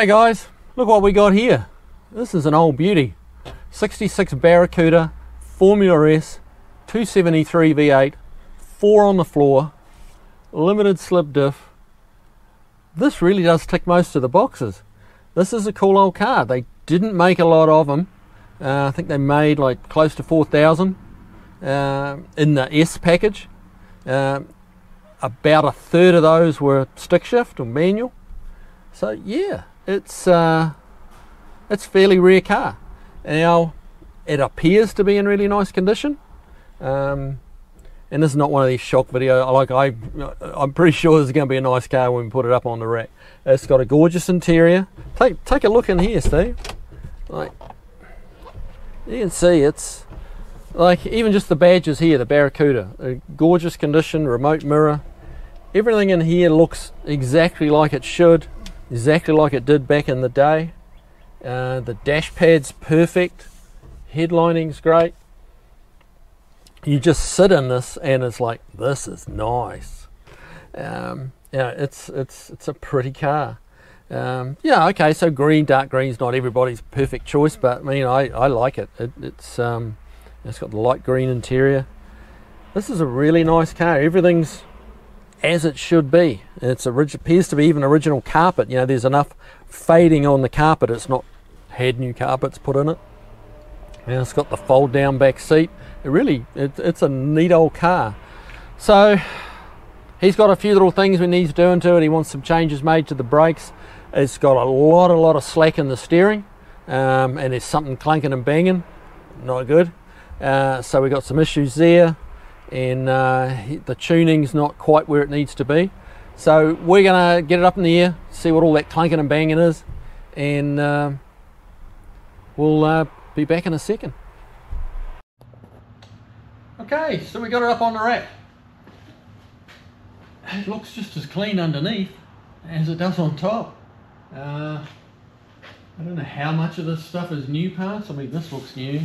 Hey guys, look what we got here. This is an old beauty. 66 Barracuda, Formula S, 273 V8, 4 on the floor, limited slip diff. This really does tick most of the boxes. This is a cool old car. They didn't make a lot of them. Uh, I think they made like close to 4,000 uh, in the S package. Uh, about a third of those were stick shift or manual. So yeah, it's uh, it's fairly rare car. Now it appears to be in really nice condition. Um, and this is not one of these shock videos. Like I, I'm pretty sure this is going to be a nice car when we put it up on the rack. It's got a gorgeous interior. Take take a look in here, Steve. Like you can see, it's like even just the badges here, the Barracuda, a gorgeous condition, remote mirror. Everything in here looks exactly like it should, exactly like it did back in the day. Uh, the dash pad's perfect, headlining's great. You just sit in this and it's like this is nice. Um, yeah it's it's it's a pretty car. Um, yeah okay so green dark green's not everybody's perfect choice but I mean I, I like it, it it's um, it's got the light green interior. This is a really nice car. Everything's as it should be. It's orig- appears to be even original carpet. You know there's enough fading on the carpet it's not had new carpets put in it. And it's got the fold down back seat. It really it, it's a neat old car. So he's got a few little things we need doing to it. He wants some changes made to the brakes. It's got a lot a lot of slack in the steering um, and there's something clanking and banging. Not good. Uh, so we've got some issues there and uh, the tuning's not quite where it needs to be so we're gonna get it up in the air see what all that clanking and banging is and uh, we'll uh, be back in a second Okay, so we got it up on the rack. It looks just as clean underneath as it does on top. Uh, I don't know how much of this stuff is new parts. I mean, this looks new.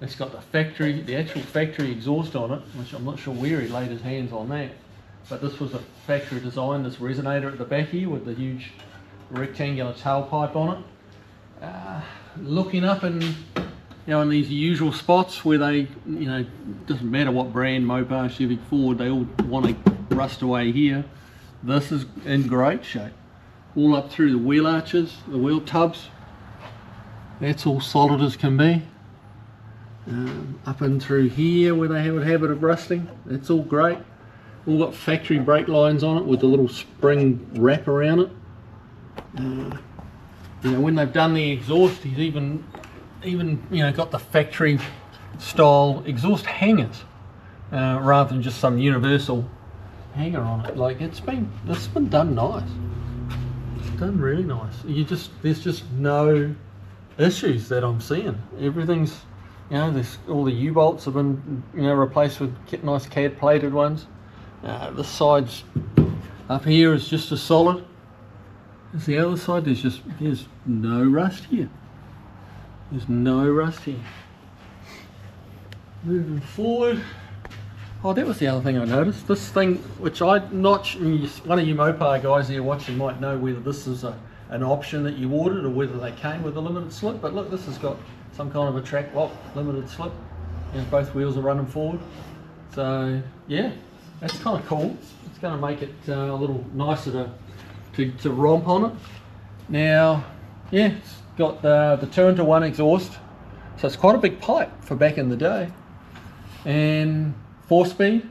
It's got the factory, the actual factory exhaust on it, which I'm not sure where he laid his hands on that. But this was a factory design, this resonator at the back here with the huge rectangular tailpipe on it. Uh, looking up and you know, in these usual spots where they, you know, doesn't matter what brand, Mopar, Chevy, Ford, they all want to rust away here. This is in great shape. All up through the wheel arches, the wheel tubs. That's all solid as can be. Um, up and through here where they have a habit of rusting, that's all great. All got factory brake lines on it with the little spring wrap around it. Uh, you know, when they've done the exhaust, he's even even you know got the factory style exhaust hangers uh, rather than just some universal hanger on it. Like it's been it's been done nice. It's done really nice. You just there's just no issues that I'm seeing. Everything's you know this all the U bolts have been you know replaced with nice CAD plated ones. Uh, the sides up here is just as solid as the other side. There's just there's no rust here. There's no rust here. Moving forward. Oh, that was the other thing I noticed. This thing, which I'm not, one of you Mopar guys here watching might know whether this is a, an option that you ordered or whether they came with a limited slip. But look, this has got some kind of a track lock limited slip. And both wheels are running forward. So yeah, that's kind of cool. It's going to make it uh, a little nicer to, to, to romp on it. Now, yeah, it's got the, the two into one exhaust. So it's quite a big pipe for back in the day. And four speed.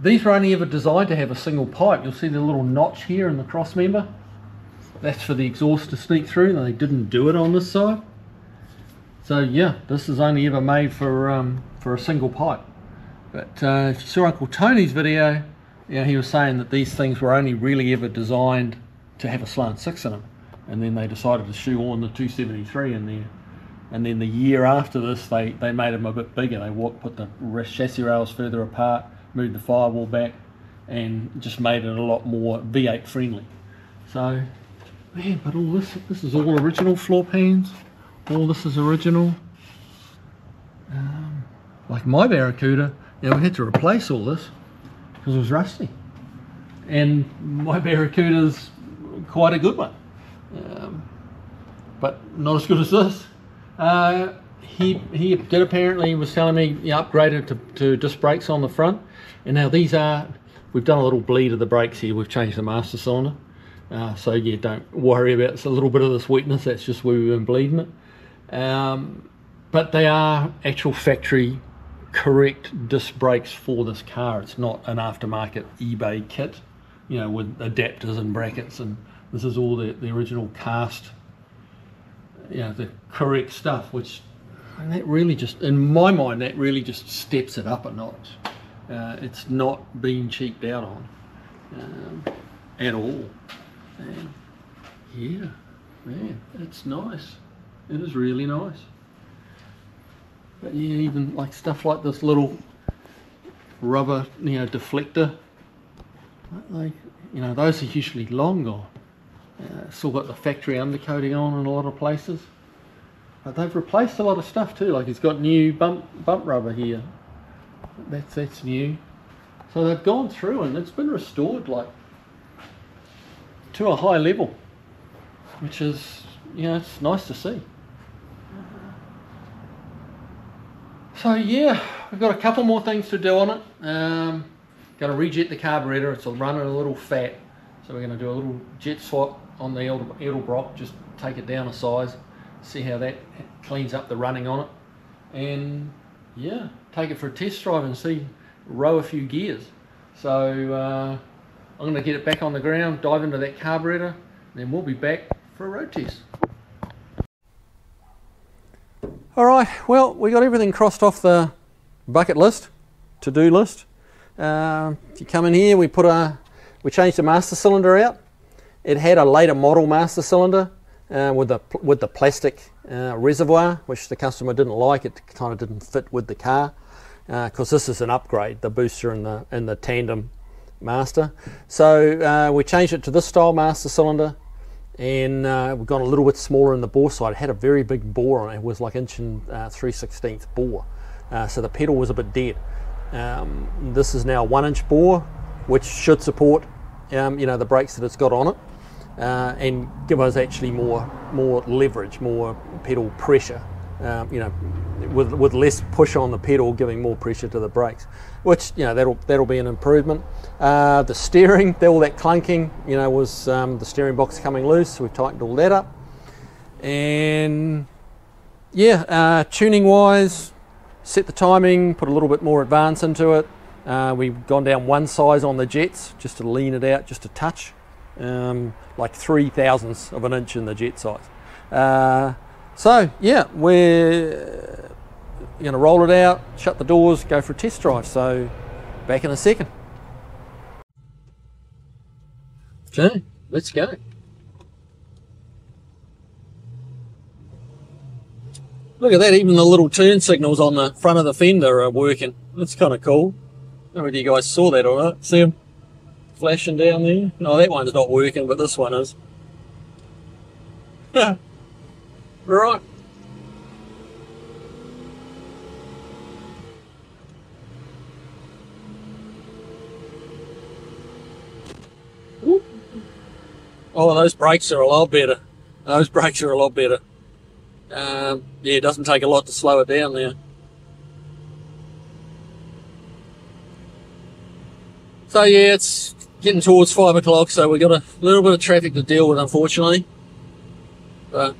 These were only ever designed to have a single pipe. You'll see the little notch here in the cross member. That's for the exhaust to sneak through. They didn't do it on this side. So yeah, this is only ever made for um, for a single pipe. But uh, if you saw Uncle Tony's video, yeah, he was saying that these things were only really ever designed to have a slant six in them and then they decided to shoe on the 273 in there. And then the year after this, they, they made them a bit bigger. They put the chassis rails further apart, moved the firewall back, and just made it a lot more V8 friendly. So, man, but all this, this is all original floor pans. All this is original. Um, like my Barracuda, you know, we had to replace all this because it was rusty. And my Barracuda's quite a good one. Uh, but not as good as this. Uh, he he did apparently was telling me he upgraded to, to disc brakes on the front, and now these are we've done a little bleed of the brakes here. We've changed the master cylinder, uh, so yeah, don't worry about it's a little bit of this weakness. That's just where we've been bleeding it. Um, but they are actual factory correct disc brakes for this car. It's not an aftermarket eBay kit, you know, with adapters and brackets, and this is all the, the original cast, you know, the correct stuff, which and that really just, in my mind, that really just steps it up a notch. Uh, it's not being cheaped out on um, at all. And yeah, man, it's nice. It is really nice. But yeah, even like stuff like this little rubber, you know, deflector, you know, those are usually long gone. Uh, still got the factory undercoating on in a lot of places. But they've replaced a lot of stuff too, like it's got new bump bump rubber here. That's that's new. So they've gone through and it's been restored like to a high level, which is you know it's nice to see. So yeah, we've got a couple more things to do on it. Um, got to rejet the carburetor. It's running a little fat, so we're going to do a little jet swap on the Edelbrock. Just take it down a size see how that cleans up the running on it and yeah take it for a test drive and see row a few gears so uh, I'm going to get it back on the ground dive into that carburetor and then we'll be back for a road test all right well we got everything crossed off the bucket list to-do list uh, if you come in here we put a we changed the master cylinder out it had a later model master cylinder uh, with the with the plastic uh, reservoir, which the customer didn't like. It kind of didn't fit with the car because uh, this is an upgrade, the booster and the and the tandem master. So uh, we changed it to this style master cylinder, and uh, we've gone a little bit smaller in the bore side. It had a very big bore on it. It was like inch and uh, three sixteenths bore, so the pedal was a bit dead. Um, this is now one inch bore, which should support um, you know the brakes that it's got on it uh, and give us actually more more leverage, more pedal pressure. Um, you know, with with less push on the pedal, giving more pressure to the brakes, which you know that'll that'll be an improvement. Uh, the steering, all that clunking, you know, was um, the steering box coming loose. So we've tightened all that up, and yeah, uh, tuning wise, set the timing, put a little bit more advance into it. Uh, we've gone down one size on the jets just to lean it out just a touch um, like three thousandths of an inch in the jet size. Uh, so yeah, we're going to roll it out, shut the doors, go for a test drive. So back in a second. Okay, let's go. Look at that, even the little turn signals on the front of the fender are working. That's kind of cool. I don't know if you guys saw that or not. See them? flashing down there. No, that one's not working, but this one is. right. Oh, those brakes are a lot better. Those brakes are a lot better. Um, yeah, it doesn't take a lot to slow it down there. So yeah, it's getting towards five o'clock, so we've got a little bit of traffic to deal with, unfortunately. But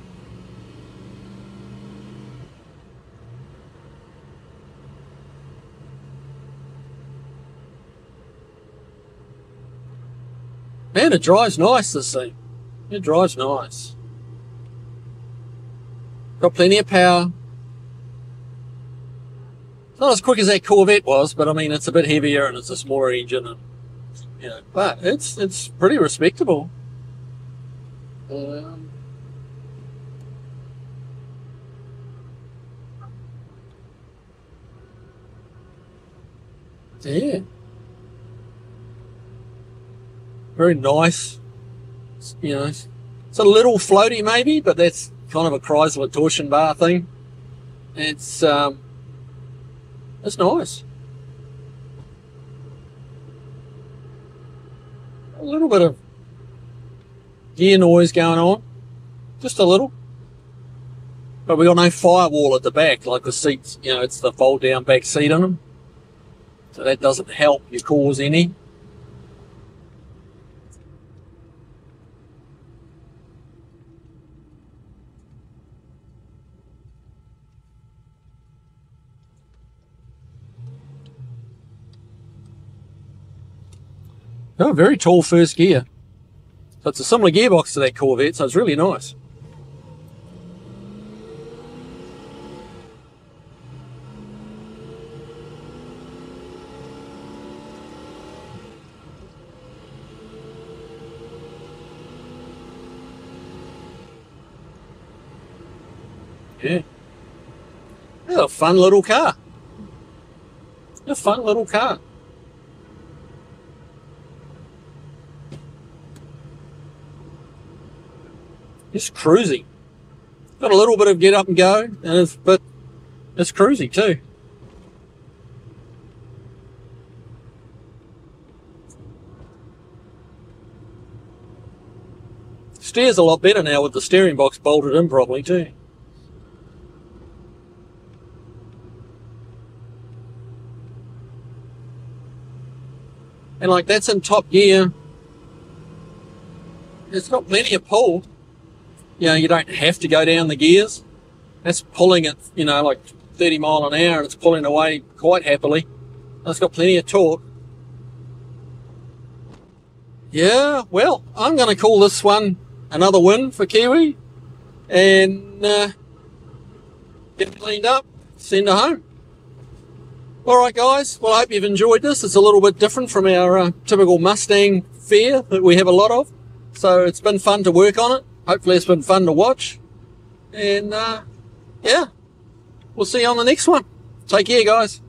Man, it drives nice, this thing. It drives nice. Got plenty of power. It's not as quick as that Corvette was, but I mean, it's a bit heavier and it's a smaller engine. And you know, but it's it's pretty respectable. Um, yeah, very nice. You know, it's a little floaty maybe, but that's kind of a Chrysler torsion bar thing. It's um, it's nice. a little bit of gear noise going on, just a little. But we got no firewall at the back, like the seats, you know, it's the fold down back seat on them. So that doesn't help your cause any. Oh, very tall first gear. So it's a similar gearbox to that Corvette, so it's really nice. Yeah. It's a fun little car. A fun little car. Just cruising. Got a little bit of get up and go, and it's, but it's cruising too. Steers a lot better now with the steering box bolted in properly too. And like that's in top gear. It's got plenty of pull. You know, you don't have to go down the gears. That's pulling it, you know, like 30 mile an hour and it's pulling away quite happily. It's got plenty of torque. Yeah, well, I'm going to call this one another win for Kiwi and uh, get cleaned up, send her home. All right, guys. Well, I hope you've enjoyed this. It's a little bit different from our uh, typical Mustang fare that we have a lot of. So it's been fun to work on it. Hopefully it's been fun to watch. And, uh, yeah, we'll see you on the next one. Take care, guys.